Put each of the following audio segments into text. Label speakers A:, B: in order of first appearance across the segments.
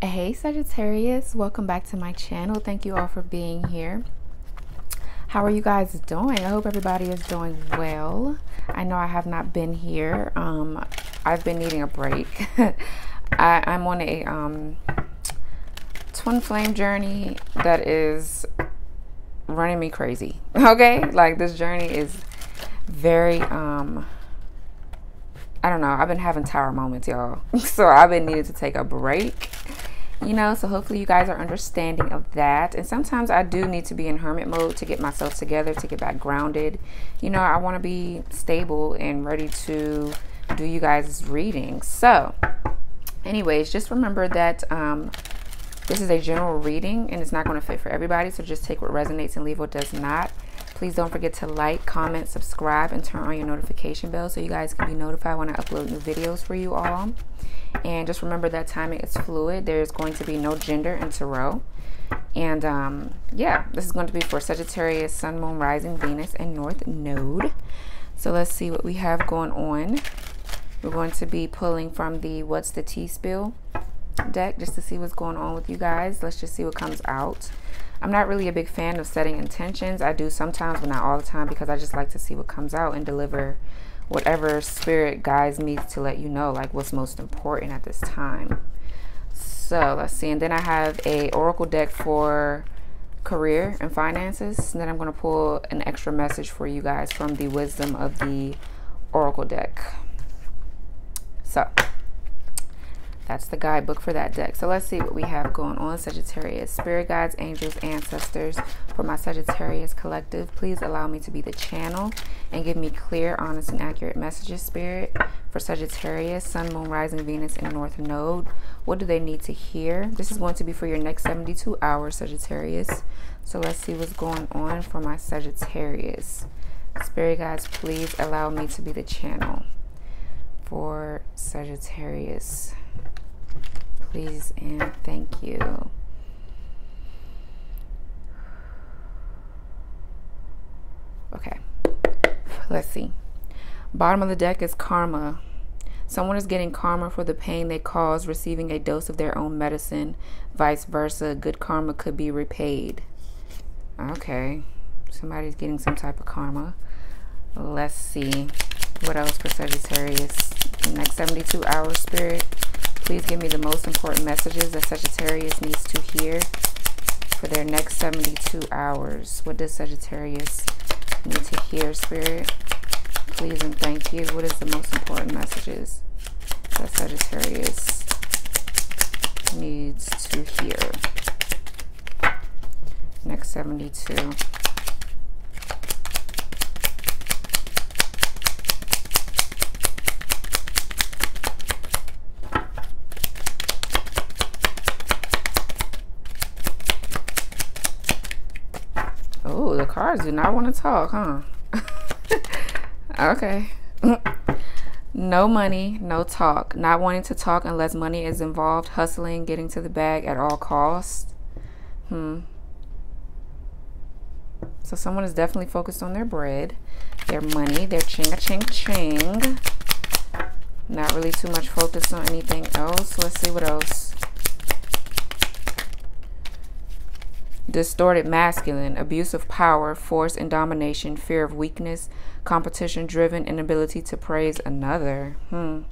A: Hey Sagittarius, welcome back to my channel. Thank you all for being here. How are you guys doing? I hope everybody is doing well. I know I have not been here. Um, I've been needing a break. I, am on a um, twin flame journey that is running me crazy. Okay? Like this journey is very um I don't know. I've been having tower moments, y'all. so I've been needing to take a break. You know, so hopefully you guys are understanding of that. And sometimes I do need to be in hermit mode to get myself together, to get back grounded. You know, I want to be stable and ready to do you guys' reading. So, anyways, just remember that um, this is a general reading and it's not going to fit for everybody. So just take what resonates and leave what does not. Please don't forget to like, comment, subscribe, and turn on your notification bell so you guys can be notified when I upload new videos for you all. And just remember that timing is fluid. There's going to be no gender in tarot. And um, yeah, this is going to be for Sagittarius, Sun, Moon, Rising, Venus, and North Node. So let's see what we have going on. We're going to be pulling from the What's the Tea Spill deck just to see what's going on with you guys. Let's just see what comes out. I'm not really a big fan of setting intentions. I do sometimes, but not all the time because I just like to see what comes out and deliver whatever spirit guides me to let you know like what's most important at this time. So let's see. And then I have a oracle deck for career and finances. And then I'm going to pull an extra message for you guys from the wisdom of the oracle deck. So that's the guidebook for that deck. So let's see what we have going on, Sagittarius. Spirit guides, angels, ancestors. For my Sagittarius collective, please allow me to be the channel and give me clear, honest, and accurate messages, Spirit. For Sagittarius, Sun, Moon, Rising, Venus, and North Node, what do they need to hear? This is going to be for your next 72 hours, Sagittarius. So let's see what's going on for my Sagittarius. Spirit guides, please allow me to be the channel for Sagittarius please and thank you. Okay, let's see. Bottom of the deck is karma. Someone is getting karma for the pain they caused receiving a dose of their own medicine. Vice versa, good karma could be repaid. Okay, somebody's getting some type of karma. Let's see what else for Sagittarius. next 72 hours, Spirit. Please give me the most important messages that Sagittarius needs to hear for their next 72 hours. What does Sagittarius need to hear, Spirit? Please and thank you. What is the most important messages that Sagittarius needs to hear? Next 72. The cards do not want to talk, huh? okay. no money, no talk. Not wanting to talk unless money is involved. Hustling, getting to the bag at all costs. Hmm. So someone is definitely focused on their bread, their money, their ching ching ching. Not really too much focus on anything else. Let's see what else. Distorted masculine, abuse of power, force and domination, fear of weakness, competition driven, inability to praise another. Hmm.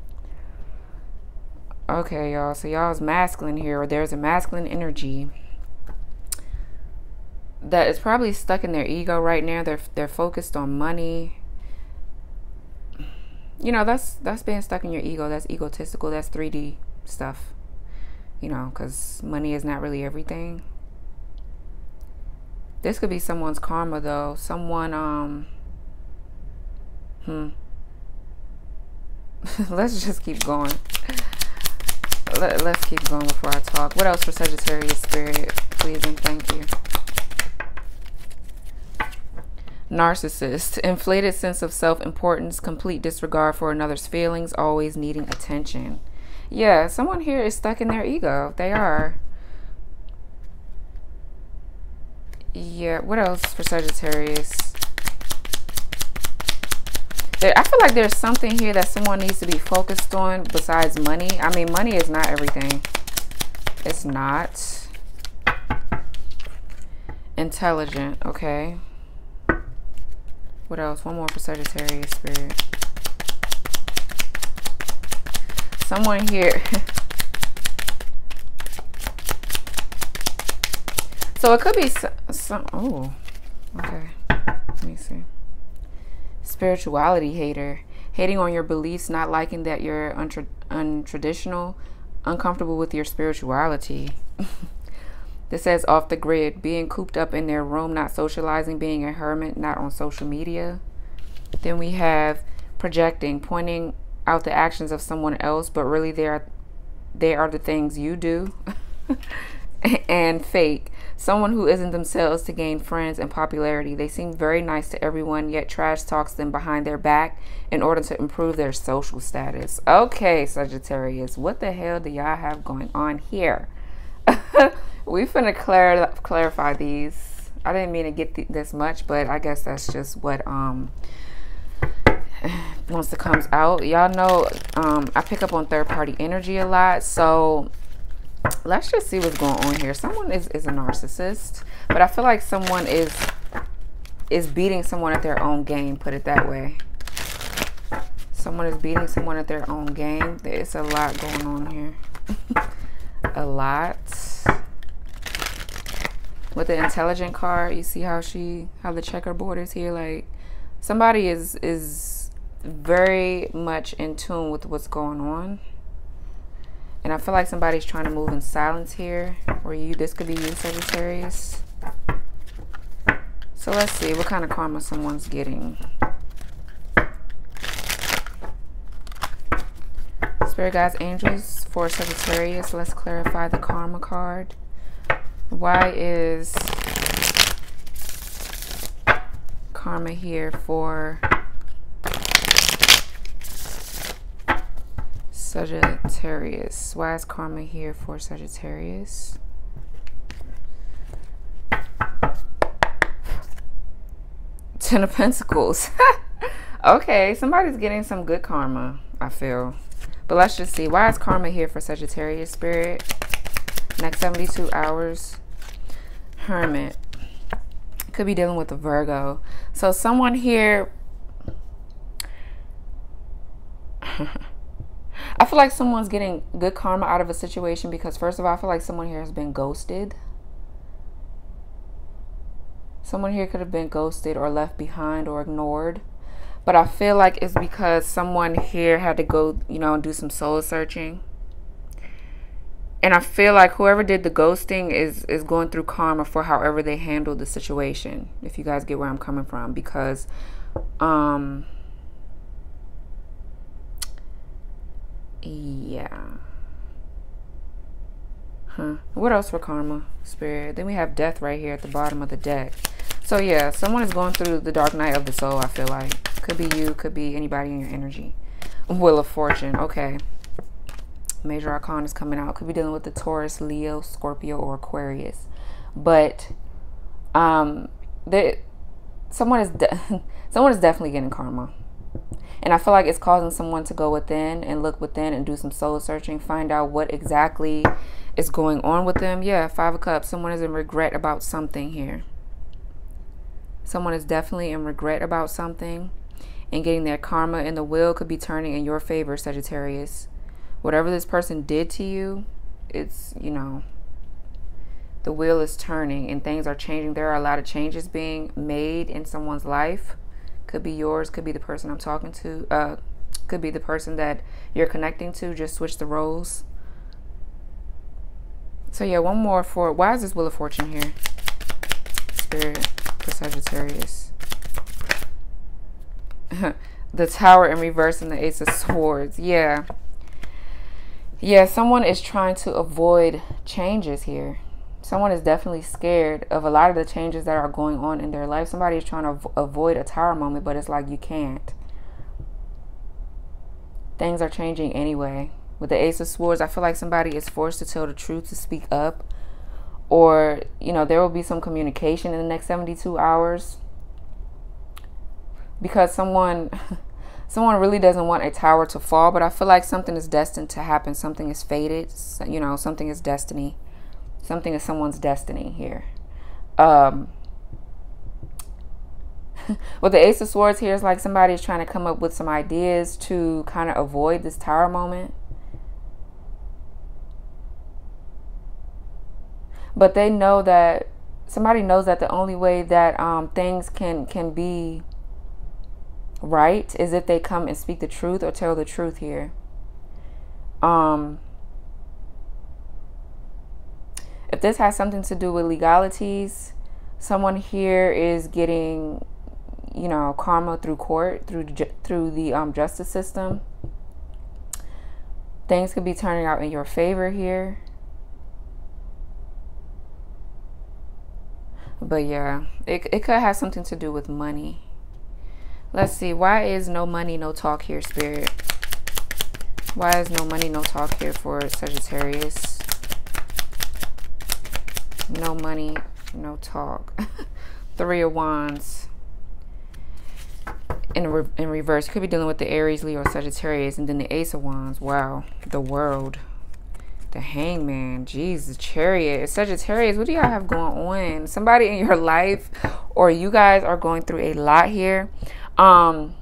A: Okay, y'all. So y'all's masculine here, or there's a masculine energy that is probably stuck in their ego right now. They're they're focused on money. You know, that's that's being stuck in your ego. That's egotistical. That's 3D stuff. You know, because money is not really everything. This could be someone's karma though. Someone um hmm. let's just keep going. Let, let's keep going before I talk. What else for Sagittarius spirit? Please and thank you. Narcissist. Inflated sense of self-importance, complete disregard for another's feelings, always needing attention. Yeah, someone here is stuck in their ego. They are. Yeah, what else for Sagittarius? There, I feel like there's something here that someone needs to be focused on besides money. I mean, money is not everything. It's not. Intelligent, okay. What else? One more for Sagittarius spirit. Someone here. so it could be some, some oh, okay. Let me see. Spirituality hater. Hating on your beliefs, not liking that you're untra untraditional, uncomfortable with your spirituality. this says off the grid, being cooped up in their room, not socializing, being a hermit, not on social media. Then we have projecting, pointing out the actions of someone else, but really they are they are the things you do. and fake, someone who isn't themselves to gain friends and popularity. They seem very nice to everyone, yet trash talks them behind their back in order to improve their social status. Okay, Sagittarius, what the hell do y'all have going on here? we finna clar- clarify these. I didn't mean to get th- this much, but I guess that's just what um once it comes out. Y'all know um I pick up on third party energy a lot, so let's just see what's going on here. Someone is, is a narcissist, but I feel like someone is is beating someone at their own game, put it that way. Someone is beating someone at their own game. There's a lot going on here. a lot. With the intelligent card, you see how she how the checkerboard is here like somebody is is very much in tune with what's going on. And I feel like somebody's trying to move in silence here. Or you, this could be you, Sagittarius. So let's see what kind of karma someone's getting. Spirit guides, angels for Sagittarius. Let's clarify the karma card. Why is karma here for Sagittarius. Why is karma here for Sagittarius? Ten of Pentacles. okay, somebody's getting some good karma, I feel. But let's just see. Why is karma here for Sagittarius spirit? Next 72 hours. Hermit. Could be dealing with a Virgo. So someone here... I feel like someone's getting good karma out of a situation because, first of all, I feel like someone here has been ghosted. Someone here could have been ghosted or left behind or ignored. But I feel like it's because someone here had to go, you know, and do some soul searching. And I feel like whoever did the ghosting is is going through karma for however they handled the situation. If you guys get where I'm coming from, because um yeah huh. What else for karma? Spirit. Then we have death right here at the bottom of the deck. So yeah someone is going through the dark night of the soul i feel like. Could be you could be anybody in your energy. Wheel of fortune. Okay. Major arcana is coming out. Could be dealing with the taurus leo scorpio or aquarius. But um that someone is someone is definitely getting karma and I feel like it's causing someone to go within and look within and do some soul searching, find out what exactly is going on with them. Yeah, Five of Cups. Someone is in regret about something here. Someone is definitely in regret about something and getting their karma and the wheel could be turning in your favor, Sagittarius. Whatever this person did to you, it's, you know, the wheel is turning and things are changing. There are a lot of changes being made in someone's life could be yours, could be the person I'm talking to, uh, could be the person that you're connecting to. Just switch the roles. So yeah, one more for, why is this Wheel of Fortune here? Spirit for Sagittarius. the Tower in reverse and the Ace of Swords. Yeah. Yeah, someone is trying to avoid changes here someone is definitely scared of a lot of the changes that are going on in their life. Somebody is trying to avoid a tower moment, but it's like you can't. Things are changing anyway. With the Ace of Swords, I feel like somebody is forced to tell the truth, to speak up. Or, you know, there will be some communication in the next 72 hours. Because someone someone really doesn't want a tower to fall, but I feel like something is destined to happen. Something is fated. You know, something is destiny. Something is someone's destiny here. Um, well, the Ace of Swords here is like somebody is trying to come up with some ideas to kind of avoid this tower moment. But they know that somebody knows that the only way that um, things can can be right is if they come and speak the truth or tell the truth here. Um, if this has something to do with legalities, someone here is getting you know karma through court through through the um, justice system. Things could be turning out in your favor here. But yeah it, it could have something to do with money. Let's see why is no money no talk here spirit? Why is no money no talk here for sagittarius no money no talk three of wands in, re in reverse. Could be dealing with the Aries, Leo, Sagittarius, and then the Ace of Wands. Wow. The World. The Hangman. Jesus. Chariot. Sagittarius, what do y'all have going on? Somebody in your life or you guys are going through a lot here. Um,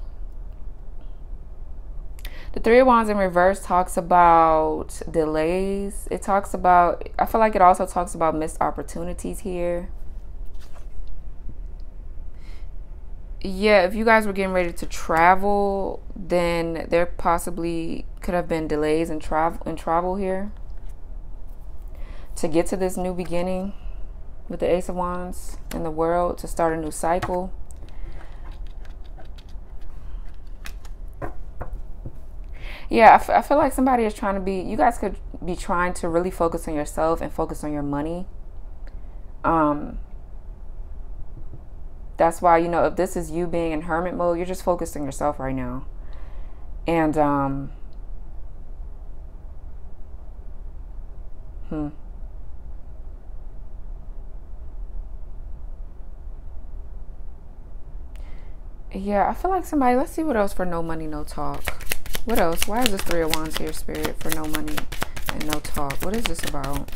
A: the Three of Wands in reverse talks about delays. It talks about, I feel like it also talks about missed opportunities here. yeah, if you guys were getting ready to travel, then there possibly could have been delays in travel in travel here to get to this new beginning with the Ace of Wands in the world to start a new cycle. Yeah, I, I feel like somebody is trying to be, you guys could be trying to really focus on yourself and focus on your money. Um, that's why, you know, if this is you being in hermit mode, you're just focused on yourself right now. And, um, hmm. Yeah, I feel like somebody, let's see what else for no money, no talk. What else? Why is this Three of Wands here, Spirit, for no money and no talk? What is this about?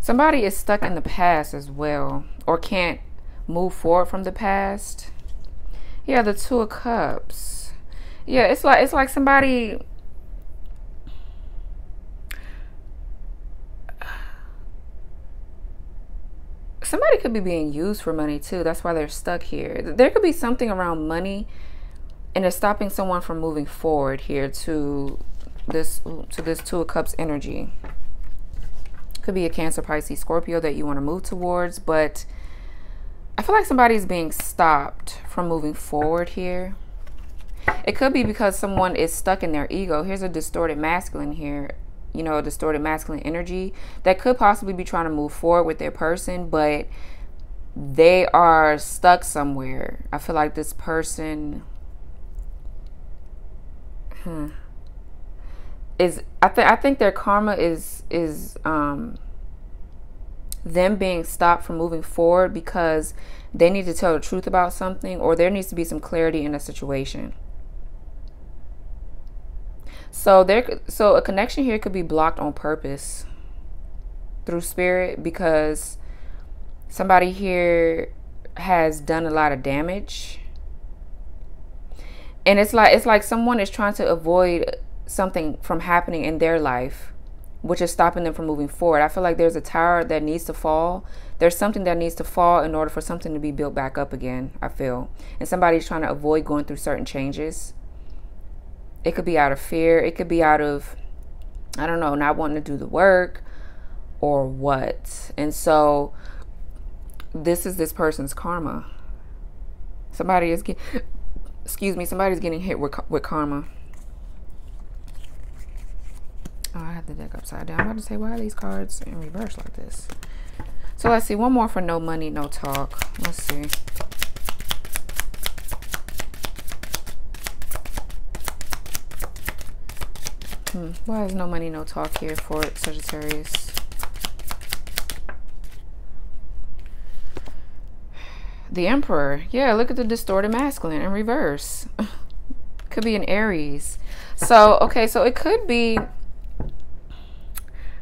A: Somebody is stuck in the past as well or can't move forward from the past. Yeah, the Two of Cups. Yeah, it's like it's like somebody somebody could be being used for money too. That's why they're stuck here. There could be something around money and it's stopping someone from moving forward here to this to this two of cups energy could be a Cancer, Pisces, Scorpio that you want to move towards, but I feel like somebody's being stopped from moving forward here. It could be because someone is stuck in their ego. Here's a distorted masculine here, you know, distorted masculine energy that could possibly be trying to move forward with their person, but they are stuck somewhere. I feel like this person. Hmm is I think I think their karma is is um them being stopped from moving forward because they need to tell the truth about something or there needs to be some clarity in a situation. So there so a connection here could be blocked on purpose through spirit because somebody here has done a lot of damage. And it's like it's like someone is trying to avoid something from happening in their life, which is stopping them from moving forward. I feel like there's a tower that needs to fall. There's something that needs to fall in order for something to be built back up again, I feel. And somebody's trying to avoid going through certain changes. It could be out of fear, it could be out of, I don't know, not wanting to do the work or what. And so this is this person's karma. Somebody is getting, excuse me, somebody's getting hit with, with karma. Oh, I have the deck upside down. I'm about to say, why are these cards in reverse like this? So let's see. One more for no money, no talk. Let's see. Hmm. Why is no money, no talk here for Sagittarius? The Emperor. Yeah, look at the distorted masculine in reverse. could be an Aries. So, okay, so it could be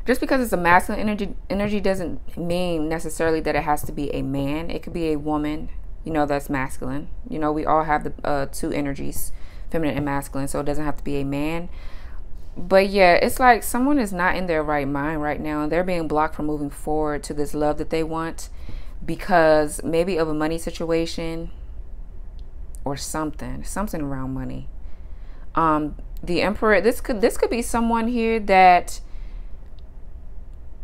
A: just because it's a masculine energy energy doesn't mean necessarily that it has to be a man. It could be a woman, you know, that's masculine. You know, we all have the uh, two energies, feminine and masculine, so it doesn't have to be a man. But yeah, it's like someone is not in their right mind right now and they're being blocked from moving forward to this love that they want because maybe of a money situation or something, something around money. Um, the emperor. This could this could be someone here that.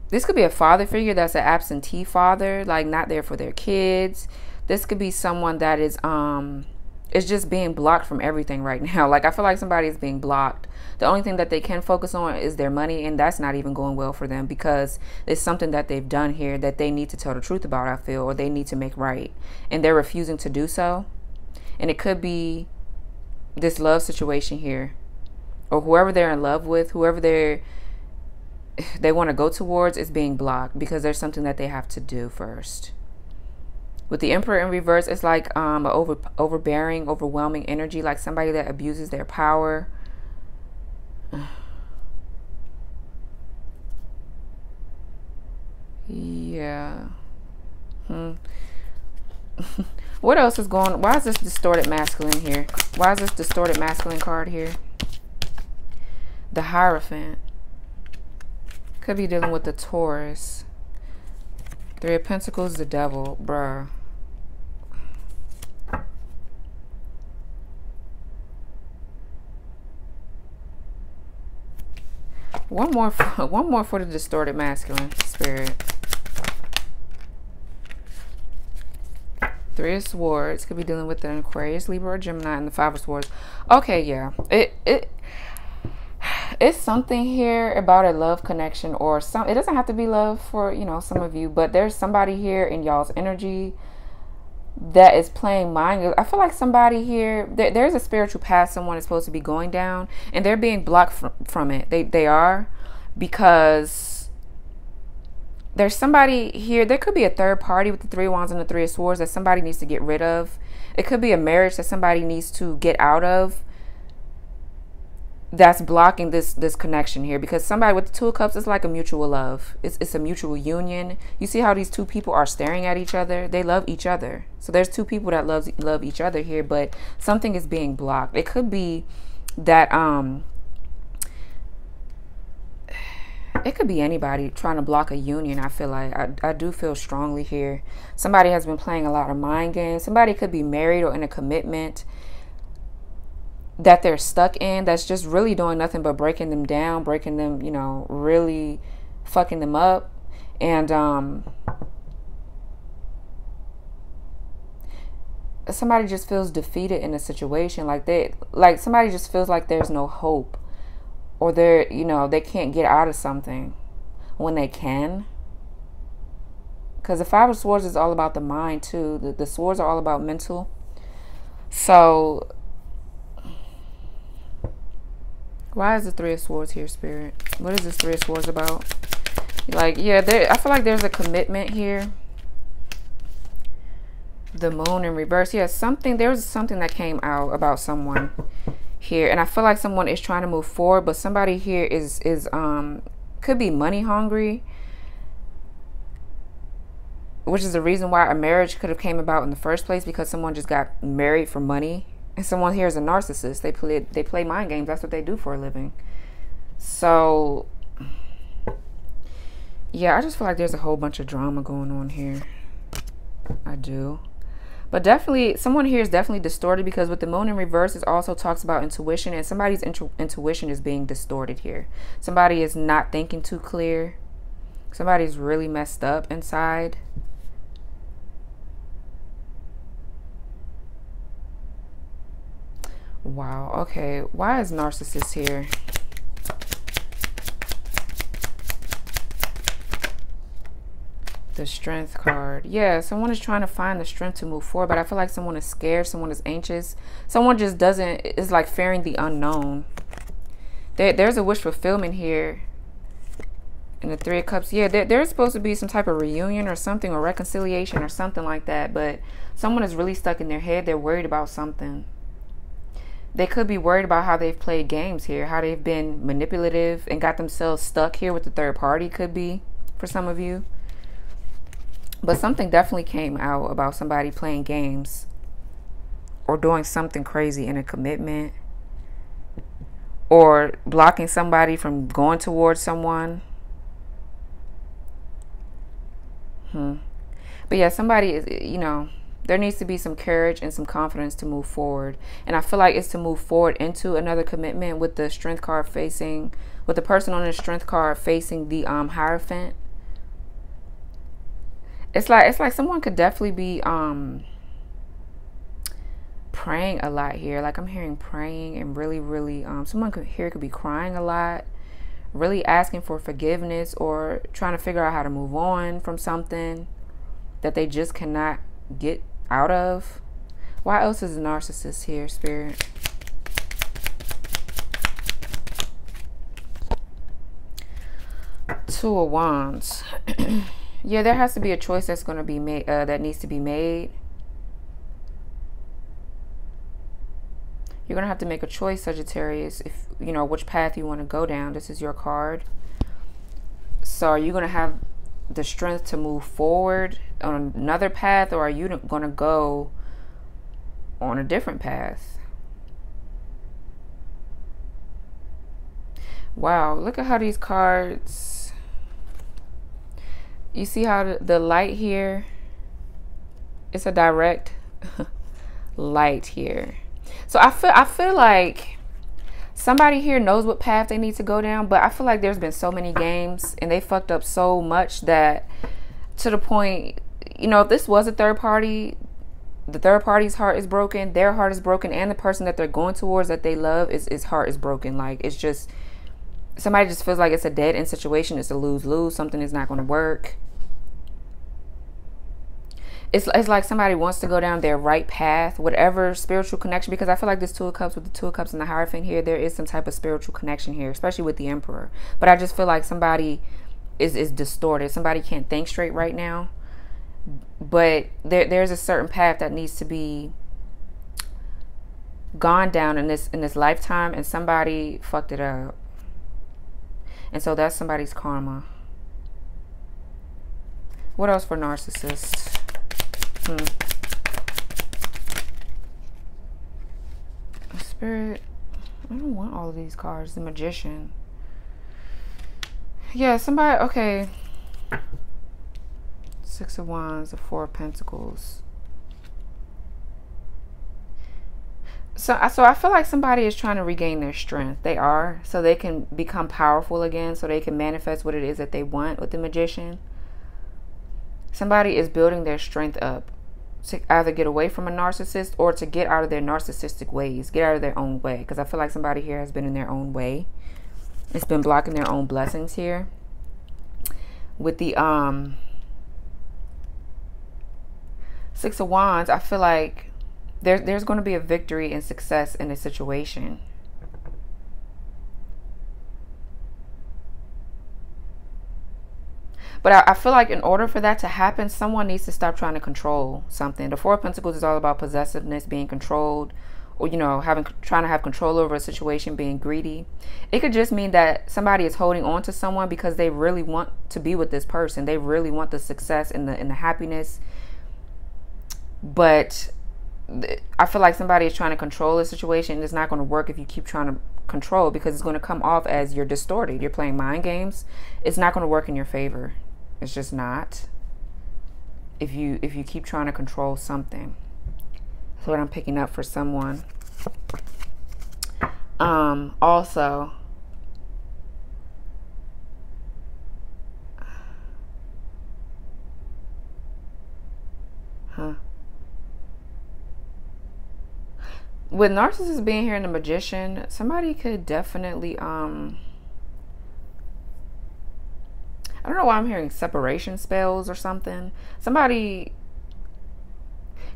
A: This could be a father figure that's an absentee father, like not there for their kids. This could be someone that is um is just being blocked from everything right now. Like I feel like somebody is being blocked. The only thing that they can focus on is their money, and that's not even going well for them because it's something that they've done here that they need to tell the truth about. I feel, or they need to make right, and they're refusing to do so. And it could be this love situation here, or whoever they're in love with, whoever they're they want to go towards is being blocked because there's something that they have to do first. With the Emperor in reverse, it's like um, an over, overbearing, overwhelming energy, like somebody that abuses their power. yeah. Hmm. what else is going Why is this distorted masculine here? Why is this distorted masculine card here? The Hierophant. Could be dealing with the Taurus. Three of Pentacles, the Devil. Bruh. One more, for, one more for the distorted masculine spirit. Three of Swords could be dealing with an Aquarius, Libra, or Gemini, and the Five of Swords. Okay, yeah, it it it's something here about a love connection or some. It doesn't have to be love for you know some of you, but there's somebody here in y'all's energy that is playing mind I feel like somebody here there, there's a spiritual path someone is supposed to be going down and they're being blocked from, from it. They they are because there's somebody here. There could be a third party with the three wands and the three of swords that somebody needs to get rid of. It could be a marriage that somebody needs to get out of that's blocking this this connection here because somebody with the two of cups is like a mutual love. It's, it's a mutual union. You see how these two people are staring at each other? They love each other. So there's two people that love love each other here but something is being blocked. It could be that um it could be anybody trying to block a union i feel like. I, I do feel strongly here. Somebody has been playing a lot of mind games. Somebody could be married or in a commitment that they're stuck in that's just really doing nothing but breaking them down, breaking them, you know, really fucking them up. And um somebody just feels defeated in a situation like they like somebody just feels like there's no hope or they're, you know, they can't get out of something when they can. Because the Five of Swords is all about the mind, too. The, the swords are all about mental. So Why is the Three of Swords here, Spirit? What is this Three of Swords about? Like, yeah, there, I feel like there's a commitment here. The Moon in reverse. Yeah, something, there was something that came out about someone here. And I feel like someone is trying to move forward, but somebody here is, is um, could be money hungry. Which is the reason why a marriage could have came about in the first place because someone just got married for money and someone here is a narcissist. They play they play mind games. That's what they do for a living. So yeah, I just feel like there's a whole bunch of drama going on here. I do. But definitely, someone here is definitely distorted because with the moon in reverse, it also talks about intuition, and somebody's intu intuition is being distorted here. Somebody is not thinking too clear. Somebody's really messed up inside. Wow. Okay. Why is narcissist here? The strength card. Yeah, someone is trying to find the strength to move forward, but I feel like someone is scared. Someone is anxious. Someone just doesn't, is like fearing the unknown. There, there's a wish fulfillment here. And the Three of Cups, yeah, there, there's supposed to be some type of reunion or something, or reconciliation or something like that. But someone is really stuck in their head. They're worried about something. They could be worried about how they've played games here, how they've been manipulative and got themselves stuck here with the third party, could be for some of you. But something definitely came out about somebody playing games or doing something crazy in a commitment or blocking somebody from going towards someone. Hmm. But yeah, somebody is, you know, there needs to be some courage and some confidence to move forward. And I feel like it's to move forward into another commitment with the strength card facing, with the person on the strength card facing the um, Hierophant. It's like, it's like someone could definitely be, um, praying a lot here. Like I'm hearing praying and really, really, um, someone could here could be crying a lot, really asking for forgiveness or trying to figure out how to move on from something that they just cannot get out of. Why else is a narcissist here, spirit? Two of Wands. yeah, there has to be a choice that's going to be made, uh, that needs to be made You're going to have to make a choice, Sagittarius, if you know which path you want to go down. This is your card. So are you going to have the strength to move forward on another path or are you going to go on a different path? Wow, look at how these cards you see how the, light here it's a direct light here so I feel I feel like somebody here knows what path they need to go down, but I feel like there's been so many games and they fucked up so much that to the point, you know, if this was a third party, the third party's heart is broken, their heart is broken, and the person that they're going towards that they love is his heart is broken. Like it's just somebody just feels like it's a dead end situation. It's a lose lose. Something is not going to work it's, it's like somebody wants to go down their right path, whatever spiritual connection, because I feel like this Two of Cups with the Two of Cups and the Hierophant here, there is some type of spiritual connection here, especially with the Emperor. But I just feel like somebody is, is distorted. Somebody can't think straight right now. But there, there's a certain path that needs to be gone down in this in this lifetime and somebody fucked it up. And so that's somebody's karma. What else for narcissists? Hmm. Spirit. I don't want all of these cards. The Magician. Yeah, somebody. Okay. Six of Wands, the Four of Pentacles. So, so I feel like somebody is trying to regain their strength. They are, so they can become powerful again, so they can manifest what it is that they want with the magician. Somebody is building their strength up to either get away from a narcissist or to get out of their narcissistic ways, get out of their own way. Because I feel like somebody here has been in their own way. It's been blocking their own blessings here. With the um Six of Wands, I feel like there, there's going to be a victory and success in a situation. But I, I, feel like in order for that to happen, someone needs to stop trying to control something. The Four of Pentacles is all about possessiveness, being controlled, or you know, having trying to have control over a situation, being greedy. It could just mean that somebody is holding on to someone because they really want to be with this person. They really want the success and the and the happiness. But I feel like somebody is trying to control a situation. It's not going to work if you keep trying to control because it's going to come off as you're distorted. You're playing mind games. It's not going to work in your favor. It's just not. If you if you keep trying to control something. That's what I'm picking up for someone. Um also Huh. With narcissists being here in the magician, somebody could definitely um I don't know why I'm hearing separation spells or something. Somebody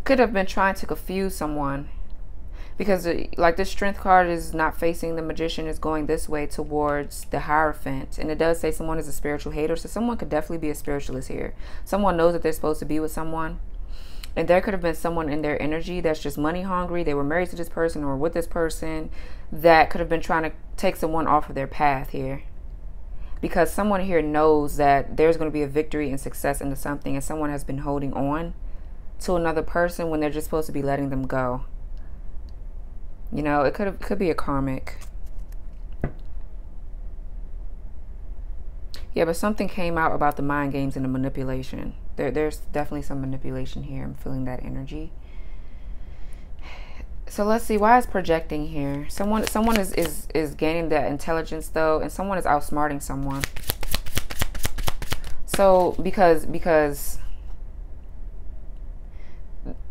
A: could have been trying to confuse someone because uh, like this strength card is not facing the magician is going this way towards the hierophant. And it does say someone is a spiritual hater so someone could definitely be a spiritualist here. Someone knows that they're supposed to be with someone. And there could have been someone in their energy that's just money hungry they were married to this person or with this person that could have been trying to take someone off of their path here because someone here knows that there's going to be a victory and success into something and someone has been holding on to another person when they're just supposed to be letting them go you know, it could have, could be a karmic. Yeah, but something came out about the mind games and the manipulation. There, there's definitely some manipulation here. I'm feeling that energy. So let's see. Why is projecting here? Someone, someone is is is gaining that intelligence though, and someone is outsmarting someone. So because because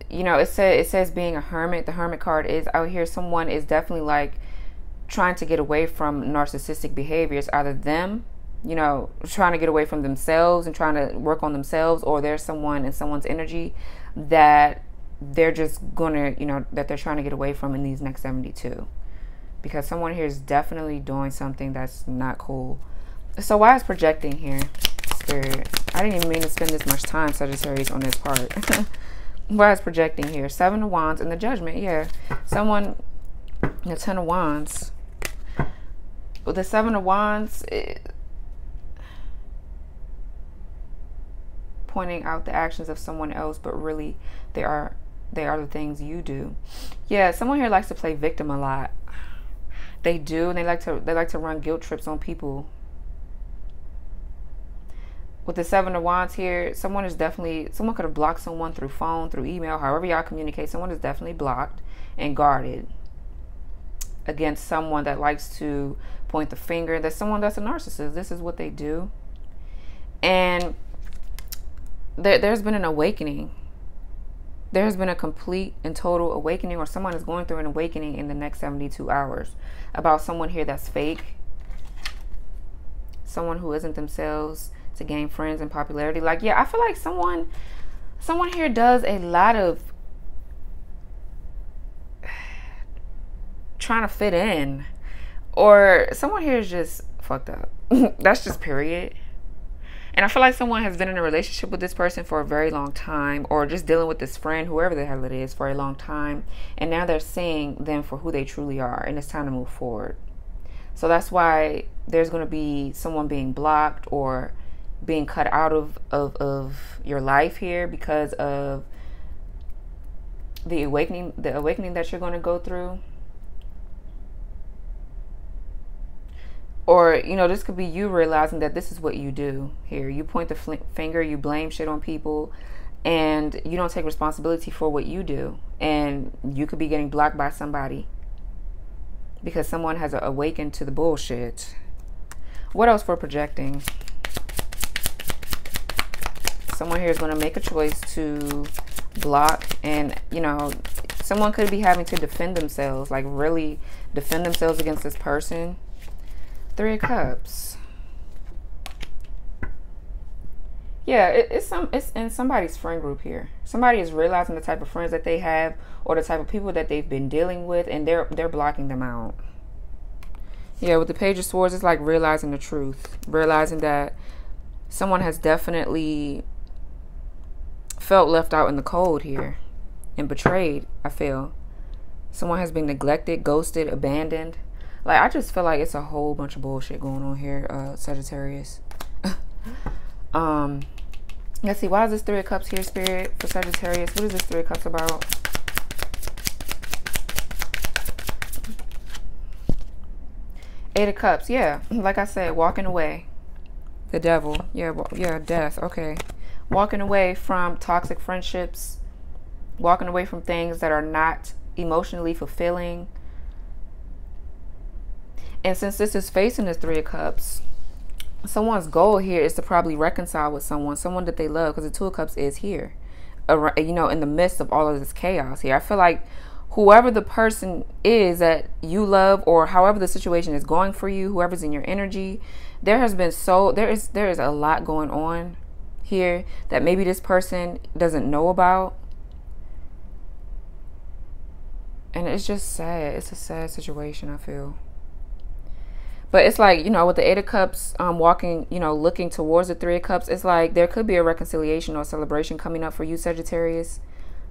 A: you know, it says it says being a hermit. The hermit card is out here. Someone is definitely like trying to get away from narcissistic behaviors. Either them, you know, trying to get away from themselves and trying to work on themselves, or there's someone in someone's energy that they're just gonna, you know, that they're trying to get away from in these next 72. Because someone here is definitely doing something that's not cool. So why is projecting here? Spirit. I didn't even mean to spend this much time, Sagittarius, on this part. what is projecting here? Seven of Wands and the Judgment. Yeah, someone, the Ten of Wands. With the Seven of Wands, it, pointing out the actions of someone else, but really they are they are the things you do. Yeah, someone here likes to play victim a lot. They do, and they like to they like to run guilt trips on people with the seven of wands here someone is definitely someone could have blocked someone through phone through email however y'all communicate someone is definitely blocked and guarded against someone that likes to point the finger that's someone that's a narcissist this is what they do and there, there's been an awakening there's been a complete and total awakening or someone is going through an awakening in the next 72 hours about someone here that's fake someone who isn't themselves to gain friends and popularity. Like, yeah, I feel like someone someone here does a lot of trying to fit in. Or someone here is just fucked up. That's just period. And I feel like someone has been in a relationship with this person for a very long time, or just dealing with this friend, whoever the hell it is, for a long time. And now they're seeing them for who they truly are, and it's time to move forward. So that's why there's going to be someone being blocked or being cut out of, of, of your life here because of the awakening the awakening that you're going to go through or you know this could be you realizing that this is what you do here. You point the fl- finger you blame shit on people and you don't take responsibility for what you do. And you could be getting blocked by somebody because someone has awakened to the bullshit. What else for projecting? Someone here is going to make a choice to block and you know someone could be having to defend themselves like really defend themselves against this person three of cups yeah it, it's some it's in somebody's friend group here somebody is realizing the type of friends that they have or the type of people that they've been dealing with and they're they're blocking them out yeah with the page of swords it's like realizing the truth realizing that someone has definitely felt left out in the cold here and betrayed, I feel. Someone has been neglected, ghosted, abandoned. Like, I just feel like it's a whole bunch of bullshit going on here, uh, Sagittarius. um, let's see. Why is this Three of Cups here, Spirit, for Sagittarius? What is this Three of Cups about? Eight of Cups. Yeah, like I said, walking away. The devil. Yeah, yeah, death. Okay walking away from toxic friendships, walking away from things that are not emotionally fulfilling. And since this is facing the Three of Cups, someone's goal here is to probably reconcile with someone, someone that they love, because the Two of Cups is here, you know, in the midst of all of this chaos here. I feel like whoever the person is that you love, or however the situation is going for you, whoever's in your energy, there has been so there is there is a lot going on here that maybe this person doesn't know about. And it's just sad. It's a sad situation, I feel. But it's like, you know, with the Eight of Cups um, walking, you know, looking towards the Three of Cups, it's like there could be a reconciliation or celebration coming up for you, Sagittarius.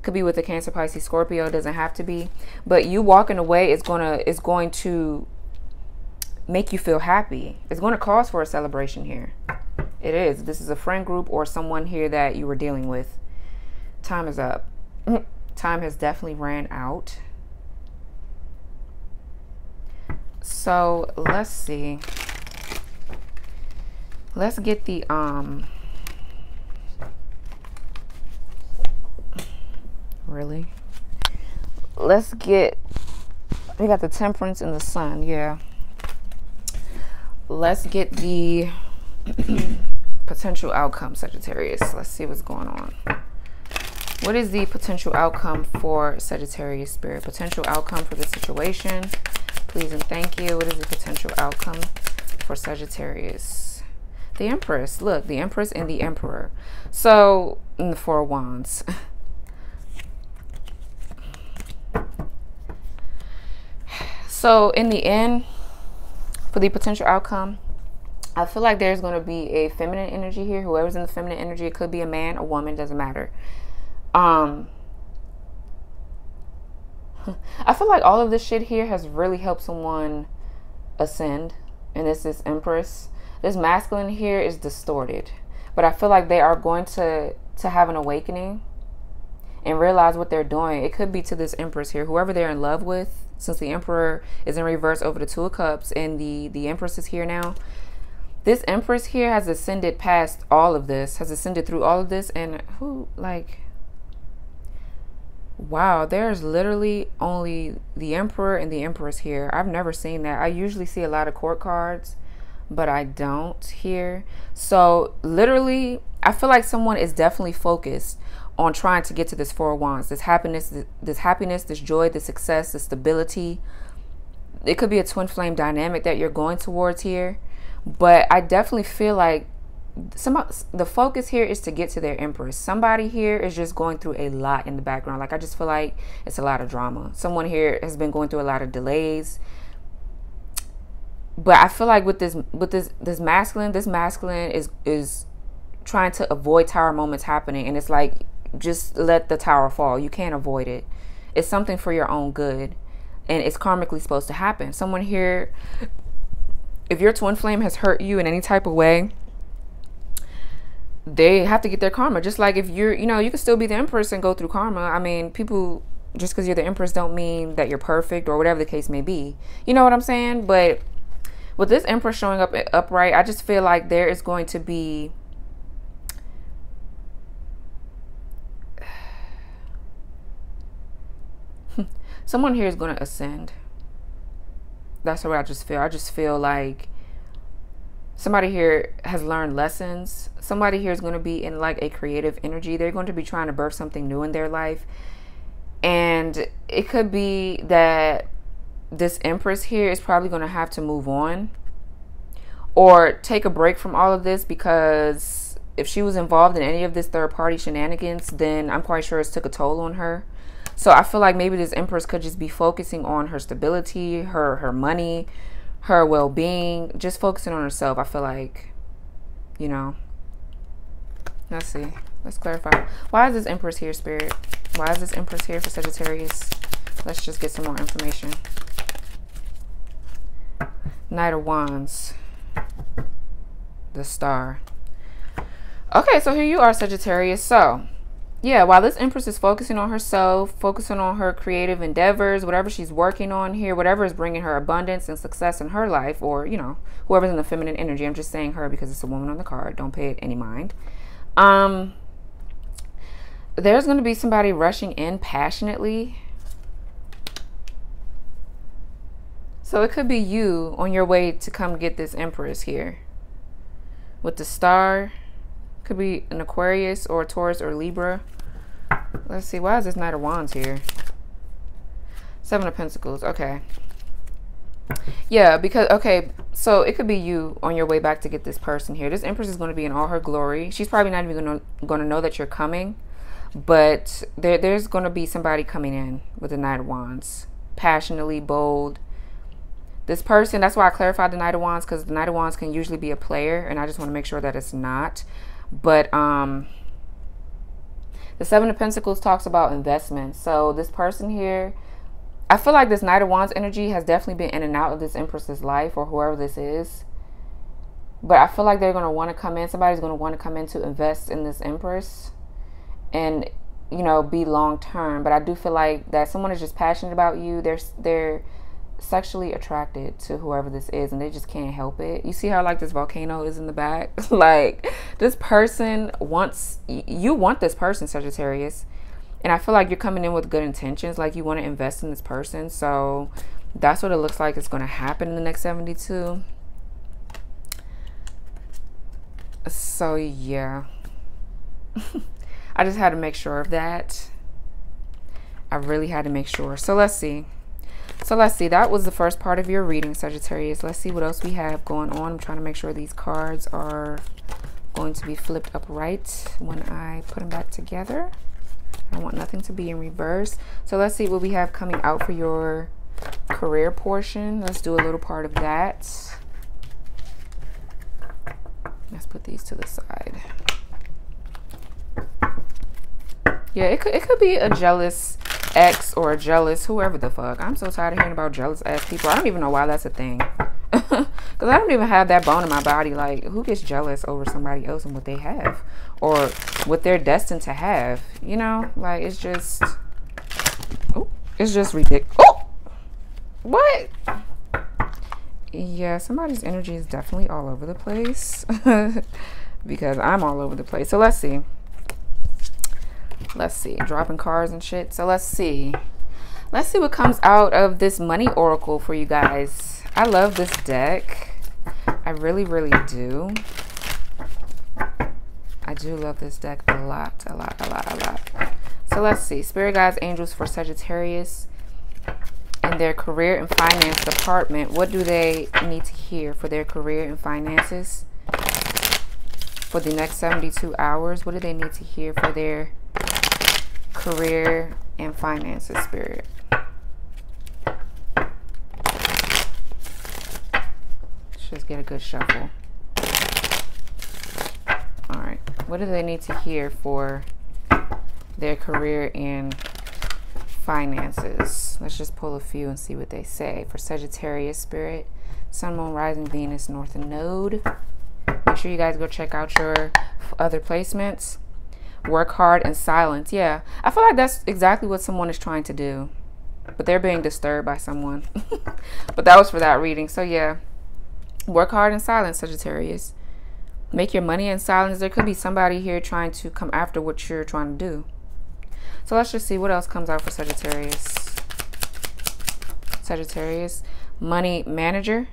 A: Could be with the Cancer, Pisces, Scorpio. Doesn't have to be. But you walking away is gonna is going to make you feel happy. It's going to cause for a celebration here. It is. This is a friend group or someone here that you were dealing with. Time is up. Time has definitely ran out. So let's see. Let's get the um really. Let's get we got the temperance and the sun, yeah. Let's get the potential outcome, Sagittarius. Let's see what's going on. What is the potential outcome for Sagittarius spirit? Potential outcome for the situation. Please and thank you. What is the potential outcome for Sagittarius? The Empress. Look, the Empress and the Emperor. So, in the Four Wands. so, in the end, for the potential outcome, I feel like there's going to be a feminine energy here. Whoever's in the feminine energy, it could be a man, a woman, doesn't matter. Um, I feel like all of this shit here has really helped someone ascend. And this Empress. This masculine here is distorted. But I feel like they are going to to have an awakening and realize what they're doing. It could be to this Empress here. Whoever they're in love with, since the Emperor is in reverse over the Two of Cups and the, the Empress is here now. This Empress here has ascended past all of this, has ascended through all of this. And who, like, wow, there's literally only the Emperor and the Empress here. I've never seen that. I usually see a lot of court cards, but I don't here. So literally, I feel like someone is definitely focused on trying to get to this four wands, this happiness, this happiness, this joy, this success, this stability. It could be a twin flame dynamic that you're going towards here, but I definitely feel like some the focus here is to get to their empress. Somebody here is just going through a lot in the background. Like i just feel like it's a lot of drama. Someone here has been going through a lot of delays. But i feel like with this with this this masculine this masculine is is trying to avoid tower moments happening. And it's like just let the tower fall. You can't avoid it. It's something for your own good. And it's karmically supposed to happen. Someone here if your twin flame has hurt you in any type of way they have to get their karma. Just like if you're, you know, you can still be the empress and go through karma. I mean, people just because you're the empress don't mean that you're perfect or whatever the case may be. You know what I'm saying? But with this empress showing up uh, upright, I just feel like there is going to be someone here is going to ascend. That's what I just feel. I just feel like somebody here has learned lessons. Somebody here is going to be in like a creative energy. They're going to be trying to birth something new in their life. And it could be that this empress here is probably going to have to move on or take a break from all of this because if she was involved in any of this third party shenanigans then i'm quite sure it's took a toll on her. So i feel like maybe this empress could just be focusing on her stability her her money her well being, just focusing on herself. I feel like, you know. Let's see. Let's clarify. Why is this Empress here, Spirit? Why is this Empress here for Sagittarius? Let's just get some more information. Knight of Wands. The Star. Okay, so here you are, Sagittarius. So, yeah, while this Empress is focusing on herself, focusing on her creative endeavors, whatever she's working on here, whatever is bringing her abundance and success in her life, or, you know, whoever's in the feminine energy, I'm just saying her because it's a woman on the card. Don't pay it any mind. Um, there's going to be somebody rushing in passionately. So it could be you on your way to come get this Empress here. With the star could be an Aquarius or a Taurus or Libra. Let's see. Why is this Knight of Wands here? Seven of Pentacles. Okay. Yeah, because, okay, so it could be you on your way back to get this person here. This Empress is going to be in all her glory. She's probably not even going to, going to know that you're coming. but there there's going to be somebody coming in with the Knight of Wands, passionately bold. This person, that's why I clarified the Knight of Wands because the Knight of Wands can usually be a player, and I just want to make sure that it's not. But um, the Seven of Pentacles talks about investment. So this person here, I feel like this Knight of Wands energy has definitely been in and out of this Empress's life or whoever this is. But I feel like they're going to want to come in. Somebody's going to want to come in to invest in this Empress and, you know, be long term. But I do feel like that someone is just passionate about you. They're, they're, sexually attracted to whoever this is and they just can't help it. You see how like this volcano is in the back? like this person wants you want this person Sagittarius. And I feel like you're coming in with good intentions like you want to invest in this person. So that's what it looks like it's going to happen in the next 72. So yeah. I just had to make sure of that. I really had to make sure. So let's see. So let's see. That was the first part of your reading, Sagittarius. Let's see what else we have going on. I'm trying to make sure these cards are going to be flipped upright when I put them back together. I want nothing to be in reverse. So let's see what we have coming out for your career portion. Let's do a little part of that. Let's put these to the side. Yeah, it could, it could be a jealous ex or jealous, whoever the fuck. I'm so tired of hearing about jealous ass people. I don't even know why that's a thing. Because I don't even have that bone in my body. Like, who gets jealous over somebody else and what they have? Or what they're destined to have? You know? Like, it's just... Oh, it's just ridiculous. Oh! What? Yeah, somebody's energy is definitely all over the place. because I'm all over the place. So let's see. Let's see. Dropping cards and shit. So let's see. Let's see what comes out of this money oracle for you guys. I love this deck. I really, really do. I do love this deck a lot, a lot, a lot, a lot. So let's see. Spirit guides, angels for Sagittarius in their career and finance department. What do they need to hear for their career and finances for the next 72 hours? What do they need to hear for their career, and finances spirit. Let's just get a good shuffle. All right. What do they need to hear for their career and finances? Let's just pull a few and see what they say. For Sagittarius spirit, Sun, Moon, Rising, Venus, North Node. Make sure you guys go check out your other placements work hard in silence. Yeah, I feel like that's exactly what someone is trying to do, but they're being disturbed by someone. but that was for that reading. So yeah, work hard in silence, Sagittarius. Make your money in silence. There could be somebody here trying to come after what you're trying to do. So let's just see what else comes out for Sagittarius. Sagittarius, money manager.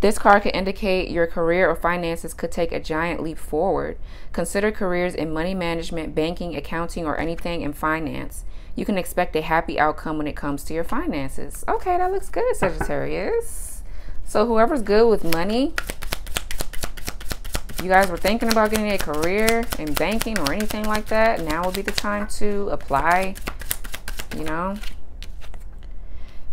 A: This card could indicate your career or finances could take a giant leap forward. Consider careers in money management, banking, accounting, or anything in finance. You can expect a happy outcome when it comes to your finances. Okay, that looks good, Sagittarius. So whoever's good with money, you guys were thinking about getting a career in banking or anything like that, now would be the time to apply, you know.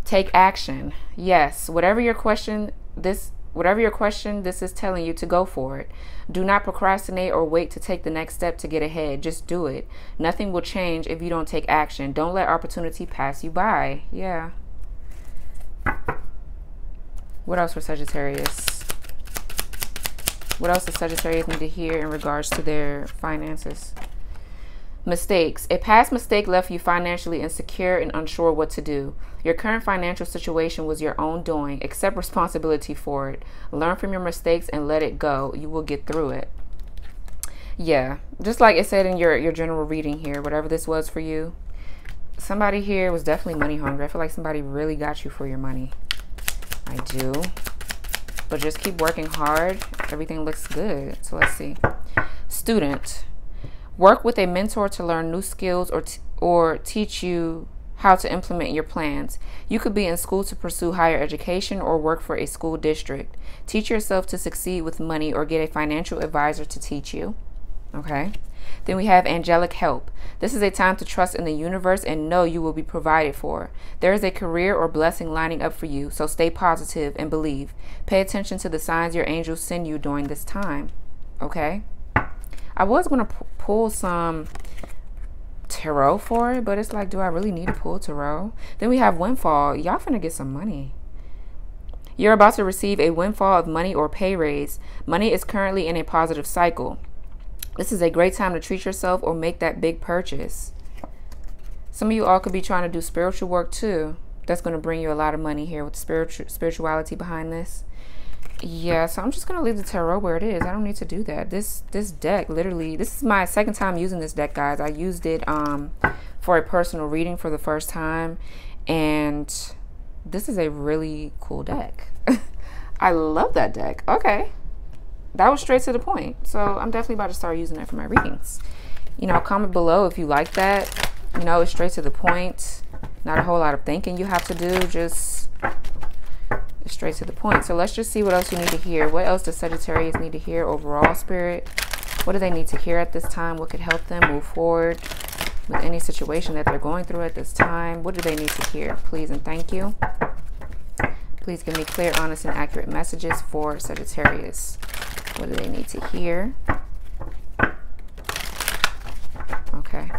A: Take action. Yes, whatever your question this Whatever your question, this is telling you to go for it. Do not procrastinate or wait to take the next step to get ahead. Just do it. Nothing will change if you don't take action. Don't let opportunity pass you by. Yeah. What else for Sagittarius? What else does Sagittarius need to hear in regards to their finances? Mistakes. A past mistake left you financially insecure and unsure what to do. Your current financial situation was your own doing. Accept responsibility for it. Learn from your mistakes and let it go. You will get through it. Yeah, just like it said in your, your general reading here, whatever this was for you, somebody here was definitely money hungry. I feel like somebody really got you for your money. I do. But just keep working hard. Everything looks good. So let's see. Student. Work with a mentor to learn new skills or, or teach you how to implement your plans. You could be in school to pursue higher education or work for a school district. Teach yourself to succeed with money or get a financial advisor to teach you. Okay. Then we have angelic help. This is a time to trust in the universe and know you will be provided for. There is a career or blessing lining up for you, so stay positive and believe. Pay attention to the signs your angels send you during this time. Okay? I was going to pull some tarot for it, but it's like, do I really need to pull tarot? Then we have windfall. Y'all finna get some money. You're about to receive a windfall of money or pay raise. Money is currently in a positive cycle. This is a great time to treat yourself or make that big purchase. Some of you all could be trying to do spiritual work too. That's going to bring you a lot of money here with spiritual spirituality behind this. Yeah, so I'm just to leave the tarot where it is. I don't need to do that. This this deck literally, this is my second time using this deck, guys. I used it um for a personal reading for the first time and this is a really cool deck. I love that deck. Okay that was straight to the point. So I'm definitely about to start using that for my readings. You know, comment below if you like that. You know, it's straight to the point. Not a whole lot of thinking you have to do. Just straight to the point. So let's just see what else you need to hear. What else does Sagittarius need to hear overall, Spirit? What do they need to hear at this time? What could help them move forward with any situation that they're going through at this time? What do they need to hear? Please and thank you. Please give me clear, honest, and accurate messages for Sagittarius. What do they need to hear? Okay.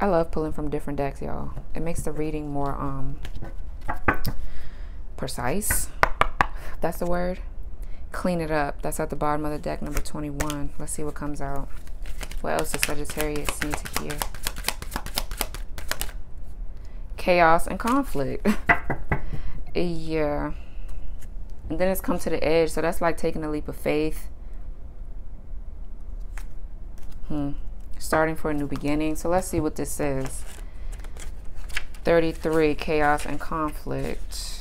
A: I love pulling from different decks, y'all. It makes the reading more um precise. That's the word. Clean it up. That's at the bottom of the deck, number 21. Let's see what comes out. What else does Sagittarius need to hear? Chaos and conflict. yeah. And then it's come to the edge. So that's like taking a leap of faith. Hmm. Starting for a new beginning. So let's see what this says. 33, chaos and conflict.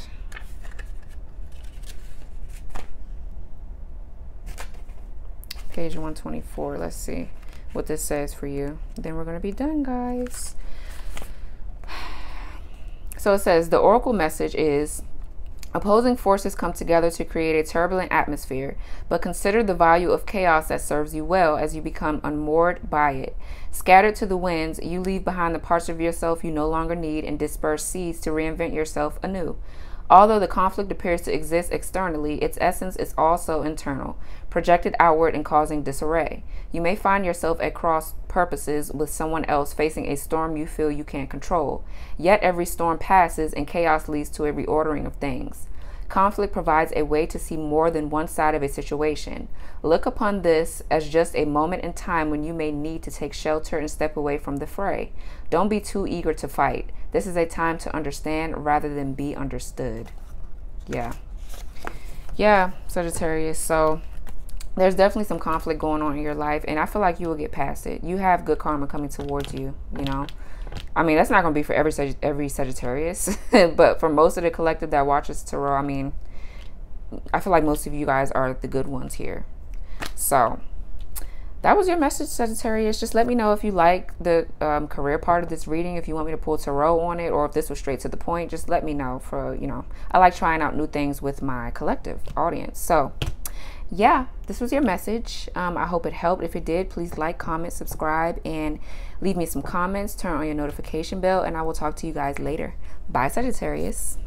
A: Page 124. Let's see what this says for you. Then we're going to be done, guys. So it says the oracle message is Opposing forces come together to create a turbulent atmosphere, but consider the value of chaos that serves you well as you become unmoored by it. Scattered to the winds, you leave behind the parts of yourself you no longer need and disperse seeds to reinvent yourself anew. Although the conflict appears to exist externally, its essence is also internal, projected outward and causing disarray. You may find yourself at cross purposes with someone else facing a storm you feel you can't control. Yet every storm passes and chaos leads to a reordering of things. Conflict provides a way to see more than one side of a situation. Look upon this as just a moment in time when you may need to take shelter and step away from the fray. Don't be too eager to fight. This is a time to understand rather than be understood. Yeah. Yeah, Sagittarius. So there's definitely some conflict going on in your life, and I feel like you will get past it. You have good karma coming towards you, you know. I mean, that's not going to be for every every Sagittarius, but for most of the collective that watches tarot, I mean, I feel like most of you guys are the good ones here. So, that was your message, Sagittarius. Just let me know if you like the um, career part of this reading, if you want me to pull tarot on it, or if this was straight to the point. Just let me know. For you know, I like trying out new things with my collective audience. So, yeah, this was your message. Um, I hope it helped. If it did, please like, comment, subscribe, and leave me some comments. Turn on your notification bell, and I will talk to you guys later. Bye, Sagittarius.